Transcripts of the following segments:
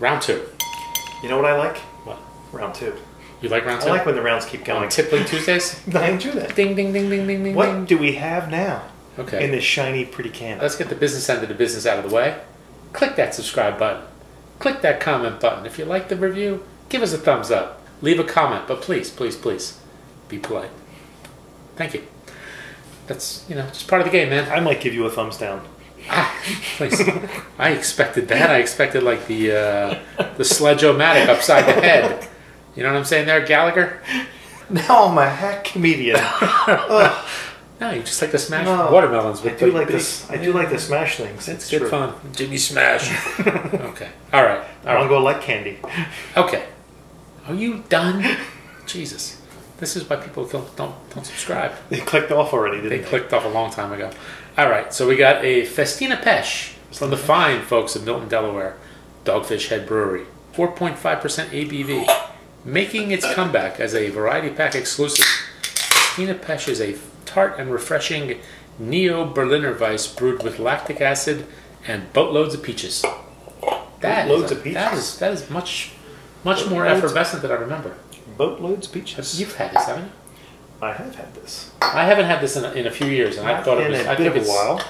Round two. You know what I like? What? Round two. You like round two? I like when the rounds keep on going. Tippling Tuesdays? I enjoy that. ding, ding, ding, ding, ding, ding, What ding. do we have now Okay. in this shiny, pretty can? Let's get the business end of the business out of the way. Click that subscribe button. Click that comment button. If you like the review, give us a thumbs up. Leave a comment, but please, please, please, be polite. Thank you. That's, you know, just part of the game, man. I might give you a thumbs down. Ah. I expected that. I expected like the uh, the sledge-o-matic upside the head. You know what I'm saying there, Gallagher? Now I'm a hack comedian. No, you just like to smash No. watermelons I with do the like big- this. I do like to smash things. It's good true. fun. Jimmy Smash. okay. All right. All I right. don't go like candy. Okay. Are you done? Jesus. This is why people don't don't, don't subscribe. They clicked off already, didn't They they? clicked off a long time ago. All right. So we got a Festina Peche from the fine folks of Milton, Delaware, Dogfish Head Brewery. 4.5% ABV. Making its comeback as a variety pack exclusive. Festina Peche is a tart and refreshing Neo Berliner Weiss brewed with lactic acid and boatloads of peaches. That is Boatloads a- of peaches? That is that is much much more effervescent than I remember. Boatloads of peaches. You've had this, haven't you? I have had this. I haven't had this in a, in a few years, and I thought it was. a I bit of a while.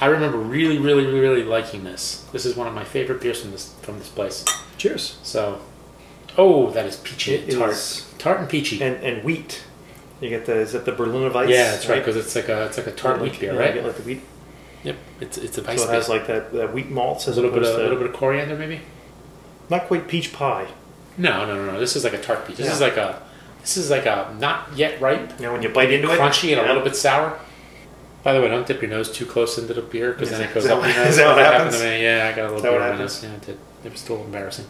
I remember really, really, really, liking this. This is one of my favorite beers from this from this place. Cheers. So, oh, that is peachy It tart, is- tart and peachy. And and wheat. You get the is that the Berliner Weiss? yeah, that's right, because it's like a it's like a tart like, wheat beer, yeah, right? You get like the wheat. Yep, it's it's a So Weiss it beer. has like that, that wheat malts a little bit of a little bit of coriander, maybe. not quite peach pie. No, no, no, no. This is like a tart peach. This Yeah. is like a this is like a not yet ripe, You know, when you bite into it, crunchy, and a little bit sour. By the way, don't dip your nose too close into the beer because then it goes up your is nose. that what happened to me. Yeah, I got a little Is that beer what on my nose. Yeah, I did. It was still embarrassing.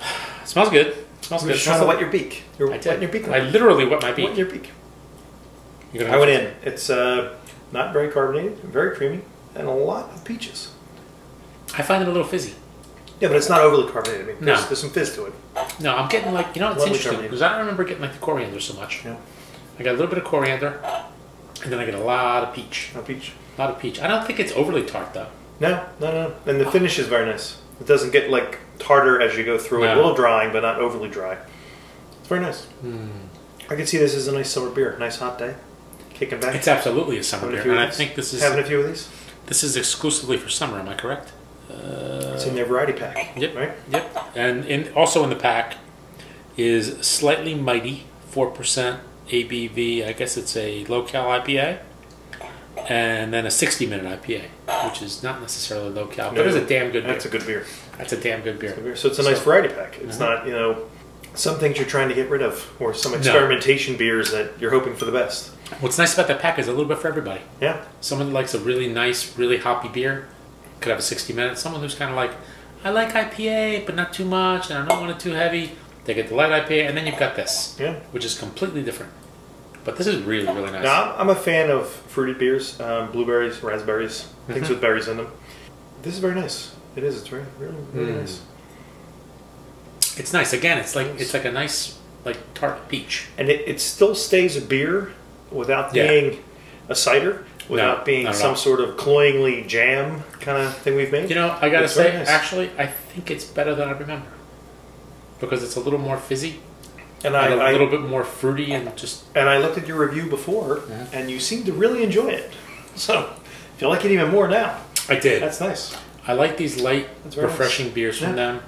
smells good. smells You're good. just trying to wet your beak. You're I did. your beak. I literally wet my beak. Wet your beak. You're I went in. It's uh, not very carbonated, very creamy, and a lot of peaches. I find it a little fizzy. Yeah, but it's not overly carbonated. I mean, No. there's, there's some fizz to it. No, I'm getting like you know it's Lovely interesting because I don't remember getting like the coriander so much. Yeah, I got a little bit of coriander, and then I get a lot of peach. no peach. A lot of peach. I don't think it's overly tart though. No, no, no. And the finish is very nice. It doesn't get like tartar as you go through it. A little drying, but not overly dry. It's very nice. Hmm. I can see this as a nice summer beer. Nice hot day. Kicking back. It's absolutely a summer Having beer, few and I think this is Having a few of these. this is exclusively for summer. Am I correct? Uh, It's in their variety pack. Yep. Right. Yep. And in, also in the pack is slightly mighty, four percent ABV. I guess it's a low cal IPA, and then a sixty minute IPA, which is not necessarily low cal, but No, it's a damn good beer. That's a good beer. That's a damn good beer. Good beer. So it's a nice So- variety pack. It's Uh-huh. not you know some things you're trying to get rid of, or some No. experimentation beers that you're hoping for the best. What's nice about that pack is a little bit for everybody. Yeah. Someone that likes a really nice, really hoppy beer could have a 60 minutes. Someone who's kind of like, I like IPA, but not too much, and I don't want it too heavy. They get the light IPA, and then you've got this, Yeah. which is completely different. But this is really, really nice. Now, I'm a fan of fruited beers, um, blueberries, raspberries, things Mhm. with berries in them. This is very nice. It is. It's very, really, really Mm. nice. It's nice. Again, it's like Yes. it's like a nice like tart peach. And it, it still stays a beer without Yeah. being a cider, without No, being some all. sort of cloyingly jam kind of thing we've made. You know, I gotta It's say, nice. actually, I think it's better than I remember because it's a little more fizzy and and a I, I little bit more fruity and just and I looked at your review before, Yeah. and you seem to really enjoy it. So, if you like it even more now, I did. that's nice. I like these light, refreshing beers from Yeah. them.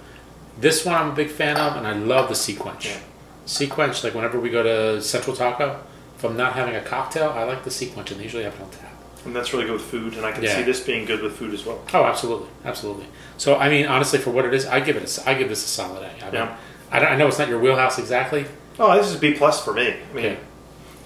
This one I'm a big fan of, and I love the SeaQuench. Yeah. SeaQuench, like whenever we go to Central Taco, if I'm not having a cocktail, I like the SeaQuench, and they usually have it on tap. And that's really good with food, and I can Yeah. see this being good with food as well. Oh, absolutely, absolutely. So, I mean, honestly, for what it is, I give it. A, I give this a solid A. I mean, Yeah. I, don't- I know it's not your wheelhouse exactly. Oh, this is B plus for me. I mean, Yeah.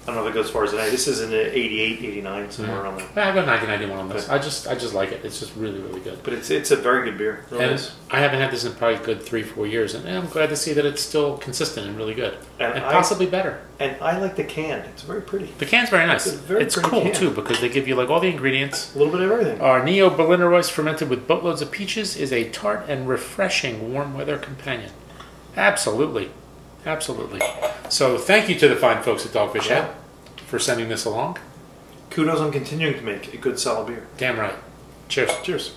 I don't know if it goes as far as an This is an 88, 89, somewhere around there. Yeah, I go 90, 91 on this. I just, I just like it. It's just really, really good. But it's it's a very good beer. Really And is. I haven't had this in probably a good three, four years, and I'm glad to see that it's still consistent and really good, And and, I- possibly better. And I like the can. It's very pretty. The can's very nice. It's very it's cool can. too because they give you like all the ingredients. A little bit of everything. Our Neo Berliner Weiss fermented with boatloads of peaches is a tart and refreshing warm weather companion. Absolutely, absolutely. So thank you to the fine folks at Dogfish Head for sending this along. Kudos on continuing to make a good solid beer. Damn right. Cheers. Cheers.